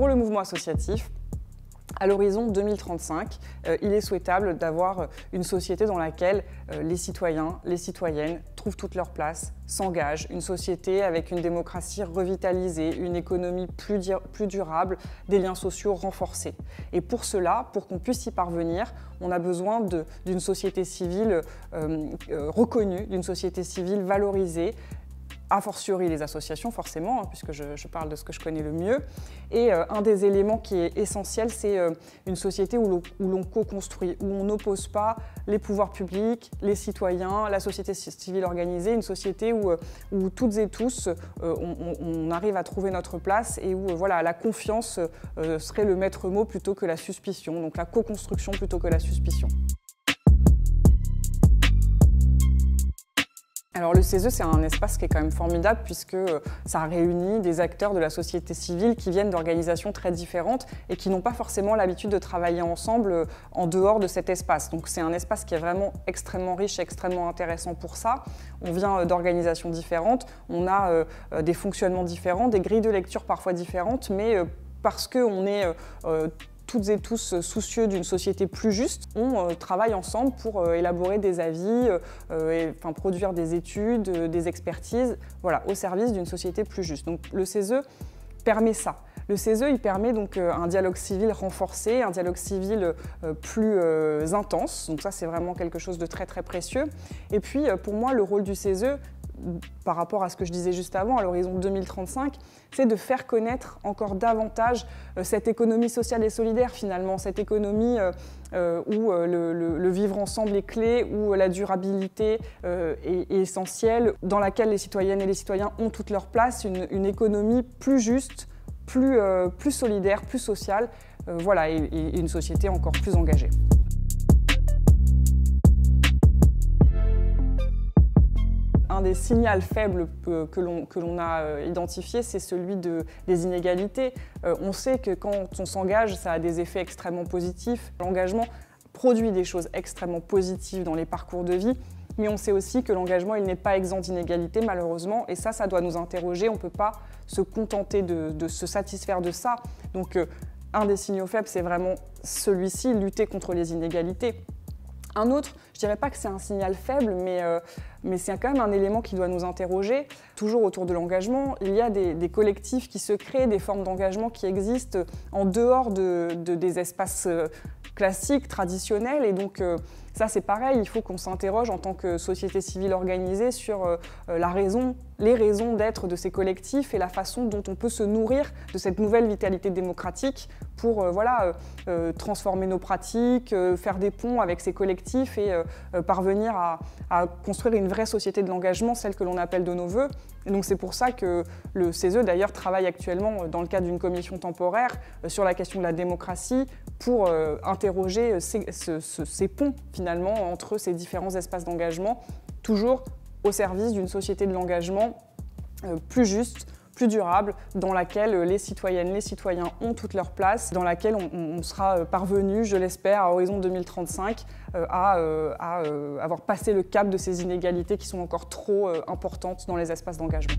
pour le mouvement associatif, à l'horizon 2035, euh, il est souhaitable d'avoir une société dans laquelle euh, les citoyens, les citoyennes trouvent toute leur place, s'engagent, une société avec une démocratie revitalisée, une économie plus, durable, des liens sociaux renforcés. Et pour cela, pour qu'on puisse y parvenir, on a besoin d'une société civile euh, reconnue, d'une société civile valorisée, a fortiori les associations forcément, hein, puisque je, parle de ce que je connais le mieux. Et euh, un des éléments qui est essentiel, c'est euh, une société où l'on co-construit, où on n'oppose pas les pouvoirs publics, les citoyens, la société civile organisée, une société où, euh, toutes et tous, on, on, arrive à trouver notre place et où voilà, la confiance serait le maître mot plutôt que la suspicion, donc la co-construction plutôt que la suspicion. Alors le CESE, c'est un espace qui est quand même formidable puisque euh, ça réunit des acteurs de la société civile qui viennent d'organisations très différentes et qui n'ont pas forcément l'habitude de travailler ensemble euh, en dehors de cet espace. Donc c'est un espace qui est vraiment extrêmement riche, extrêmement intéressant pour ça. On vient euh, d'organisations différentes, on a des fonctionnements différents, des grilles de lecture parfois différentes, mais parce qu'on est toutes et tous soucieux d'une société plus juste, on euh, travaille ensemble pour euh, élaborer des avis, euh, et, produire des études, des expertises, voilà, au service d'une société plus juste. Donc le CESE permet ça. Le CESE, il permet donc un dialogue civil renforcé, un dialogue civil plus intense. Donc ça, c'est vraiment quelque chose de très très précieux. Et puis, pour moi, le rôle du CESE, par rapport à ce que je disais juste avant, à l'horizon 2035, c'est de faire connaître encore davantage euh, cette économie sociale et solidaire finalement, cette économie euh, euh, où le, vivre ensemble est clé, où la durabilité est, essentielle, dans laquelle les citoyennes et les citoyens ont toute leur place, une, économie plus juste, plus, plus solidaire, plus sociale, voilà, et une société encore plus engagée. Un des signaux faibles que, l'on a euh, identifié, c'est celui de, des inégalités. Euh, on sait que quand on s'engage, ça a des effets extrêmement positifs. L'engagement produit des choses extrêmement positives dans les parcours de vie, mais on sait aussi que l'engagement, il n'est pas exempt d'inégalités, malheureusement, et ça, ça doit nous interroger. On ne peut pas se contenter de, se satisfaire de ça. Donc, euh, un des signaux faibles, c'est vraiment celui-ci, lutter contre les inégalités. Un autre, je dirais pas que c'est un signal faible, mais, euh, mais c'est quand même un élément qui doit nous interroger. Toujours autour de l'engagement, il y a des, collectifs qui se créent, des formes d'engagement qui existent en dehors de, des espaces euh, classiques, traditionnels, et donc euh, ça, c'est pareil, il faut qu'on s'interroge en tant que société civile organisée sur euh, la raison, les raisons d'être de ces collectifs et la façon dont on peut se nourrir de cette nouvelle vitalité démocratique pour euh, voilà, euh, transformer nos pratiques, faire des ponts avec ces collectifs et parvenir à, construire une vraie société de l'engagement, celle que l'on appelle de nos voeux. Donc c'est pour ça que le CESE d'ailleurs travaille actuellement dans le cadre d'une commission temporaire sur la question de la démocratie pour interroger ces ponts finalement entre ces différents espaces d'engagement, toujours au service d'une société de l'engagement euh, plus juste, plus durable, dans laquelle les citoyennes, les citoyens ont toute leur place, dans laquelle on, sera euh, parvenu, je l'espère, à horizon 2035, euh, à, à avoir passé le cap de ces inégalités qui sont encore trop importantes dans les espaces d'engagement.